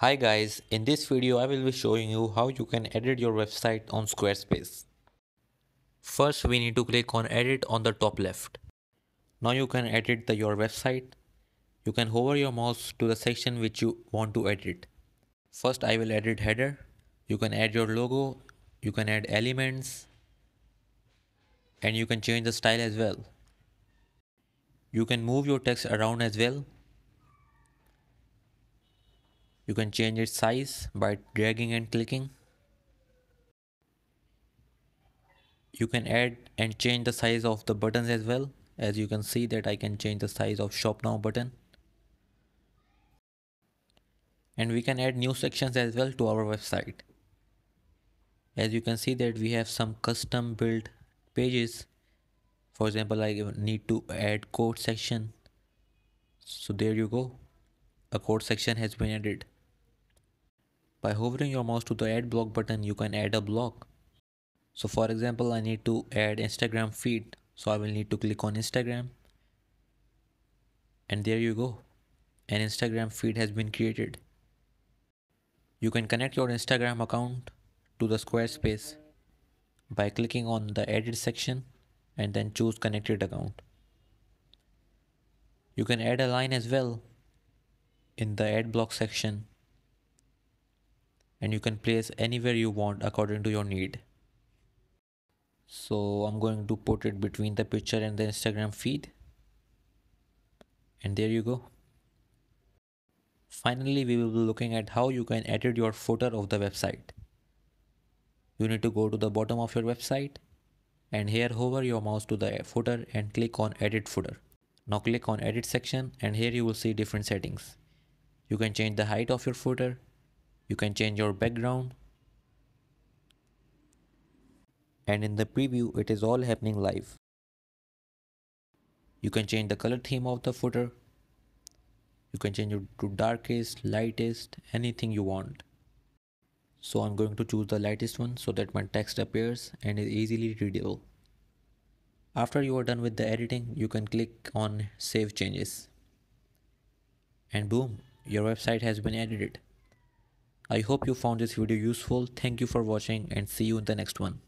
Hi guys, in this video I will be showing you how you can edit your website on Squarespace. First we need to click on edit on the top left. Now you can edit the, your website. You can hover your mouse to the section which you want to edit. First I will edit header. You can add your logo, you can add elements and you can change the style as well. You can move your text around as well you can change its size by dragging and clicking. You can add and change the size of the buttons as well. As you can see that I can change the size of shop now button. And we can add new sections as well to our website. As you can see that we have some custom built pages. For example, I need to add code section. So there you go. A code section has been added. By hovering your mouse to the add block button, you can add a block. So for example, I need to add Instagram feed. So I will need to click on Instagram. And there you go. An Instagram feed has been created. You can connect your Instagram account to the Squarespace by clicking on the edit section and then choose connected account. You can add a line as well in the add block section and you can place anywhere you want according to your need. So I'm going to put it between the picture and the Instagram feed. And there you go. Finally we will be looking at how you can edit your footer of the website. You need to go to the bottom of your website and here hover your mouse to the footer and click on edit footer. Now click on edit section and here you will see different settings. You can change the height of your footer you can change your background. And in the preview it is all happening live. You can change the color theme of the footer. You can change it to darkest lightest anything you want. So I'm going to choose the lightest one so that my text appears and is easily readable. After you are done with the editing you can click on save changes. And boom your website has been edited I hope you found this video useful. Thank you for watching and see you in the next one.